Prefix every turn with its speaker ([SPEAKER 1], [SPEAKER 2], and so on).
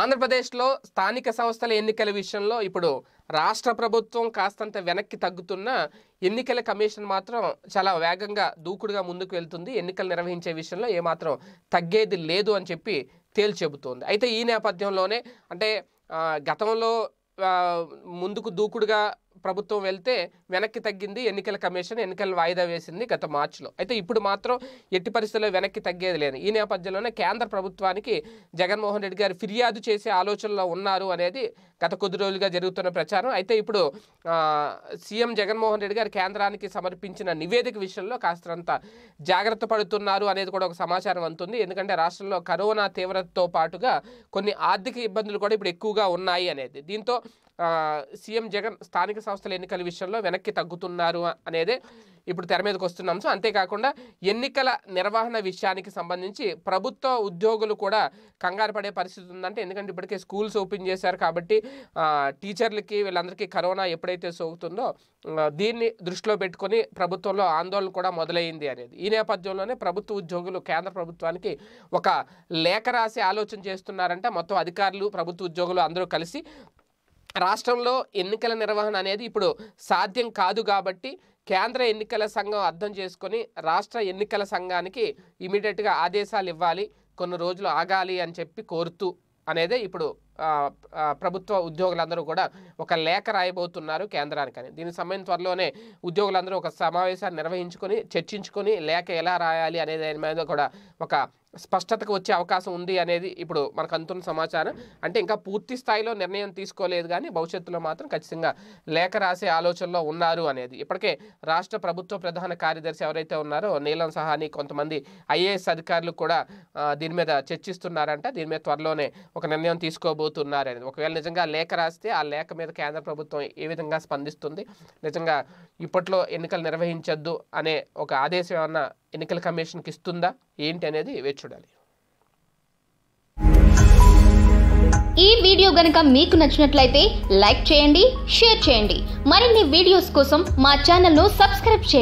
[SPEAKER 1] ఆంధ్రప్రదేశ్లో స్థానిక సంస్థల ఎన్నికల విషయంలో ఇప్పుడు రాష్ట్ర ప్రభుత్వం కాస్తంత వెనక్కి తగ్గుతున్న ఎన్నికల కమిషన్ మాత్రం చాలా వేగంగా దూకుడుగా ముందుకు వెళ్తుంది. ఎన్నికలు నిర్వహించే విషయంలో ఏమాత్రం తగ్గేది లేదు అని చెప్పి తేల్చెబుతోంది. అయితే ఈ నేపథ్యంలోనే అంటే గతంలో ముందుకు దూకుడుగా ప్రభుత్వం వెళ్తే వెనక్కి తగ్గింది ఎన్నికల కమిషన్ ఎన్నికలు వాయిదా వేసింది గత మార్చిలో. అయితే ఇప్పుడు మాత్రం ఎట్టి పరిస్థితుల్లో వెనక్కి తగ్గేది లేదు. ఈ నేపథ్యంలోనే కేంద్ర ప్రభుత్వానికి జగన్మోహన్ రెడ్డి గారు ఫిర్యాదు చేసే ఆలోచనలో ఉన్నారు అనేది గత కొద్ది రోజులుగా జరుగుతున్న ప్రచారం. అయితే ఇప్పుడు సీఎం జగన్మోహన్ రెడ్డి గారు కేంద్రానికి సమర్పించిన నివేదిక విషయంలో కాస్తంత జాగ్రత్త పడుతున్నారు అనేది కూడా ఒక సమాచారం అందుతుంది. ఎందుకంటే రాష్ట్రంలో కరోనా తీవ్రతతో పాటుగా కొన్ని ఆర్థిక ఇబ్బందులు కూడా ఇప్పుడు ఎక్కువగా ఉన్నాయి అనేది. దీంతో సీఎం జగన్ స్థానిక సంస్థల ఎన్నికల విషయంలో వెనక్కి తగ్గుతున్నారు అనేదే ఇప్పుడు తెర మీదకి వస్తున్న. అంశం అంతేకాకుండా ఎన్నికల నిర్వహణ విషయానికి సంబంధించి ప్రభుత్వ ఉద్యోగులు కూడా కంగారు పడే పరిస్థితి ఉందంటే ఎందుకంటే ఇప్పటికే స్కూల్స్ ఓపెన్ చేశారు కాబట్టి టీచర్లకి వీళ్ళందరికీ కరోనా ఎప్పుడైతే సోకుతుందో దీన్ని దృష్టిలో పెట్టుకొని ప్రభుత్వంలో ఆందోళన కూడా మొదలైంది అనేది. ఈ నేపథ్యంలోనే ప్రభుత్వ ఉద్యోగులు కేంద్ర ప్రభుత్వానికి ఒక లేఖ రాసి ఆలోచన చేస్తున్నారంటే. మొత్తం అధికారులు ప్రభుత్వ ఉద్యోగులు అందరూ కలిసి రాష్ట్రంలో ఎన్నికల నిర్వహణ అనేది ఇప్పుడు సాధ్యం కాదు కాబట్టి కేంద్ర ఎన్నికల సంఘం అర్థం చేసుకొని రాష్ట్ర ఎన్నికల సంఘానికి ఇమీడియట్గా ఆదేశాలు ఇవ్వాలి కొన్ని రోజులు ఆగాలి అని చెప్పి కోరుతూ అనేదే ఇప్పుడు ప్రభుత్వ ఉద్యోగులందరూ కూడా ఒక లేఖ రాయబోతున్నారు కేంద్రానికని. దీనికి సంబంధించి త్వరలోనే ఉద్యోగులందరూ ఒక సమావేశాన్ని నిర్వహించుకొని చర్చించుకొని లేఖ ఎలా రాయాలి అనే దాని మీద కూడా ఒక స్పష్టతకు వచ్చే అవకాశం ఉంది అనేది ఇప్పుడు మనకు అందుతున్న సమాచారం. అంటే ఇంకా పూర్తి స్థాయిలో నిర్ణయం తీసుకోలేదు కానీ భవిష్యత్తులో మాత్రం ఖచ్చితంగా లేఖ రాసే ఆలోచనలో ఉన్నారు అనేది. ఇప్పటికే రాష్ట్ర ప్రభుత్వ ప్రధాన కార్యదర్శి ఎవరైతే ఉన్నారో నీలం సహాని కొంతమంది ఐఏఎస్ అధికారులు కూడా దీని మీద చర్చిస్తున్నారంట. దీని మీద త్వరలోనే ఒక నిర్ణయం తీసుకోబోతున్నారు. చేయబోతున్నారని ఒకవేళ నిజంగా లేఖ రాస్తే ఆ లేఖ మీద కేంద్ర ప్రభుత్వం ఏ విధంగా స్పందిస్తుంది? నిజంగా ఇప్పట్లో ఎన్నికలు నిర్వహించొద్దు అనే ఒక ఆదేశం ఏమన్నా ఎన్నికల కమిషన్కి ఇస్తుందా? ఏంటి అనేది వేచి చూడాలి.
[SPEAKER 2] ఈ వీడియో గనక మీకు నచ్చినట్లయితే లైక్ చేయండి షేర్ చేయండి. మరిన్ని వీడియోస్ కోసం మా ఛానల్ను సబ్స్క్రైబ్ చేయండి.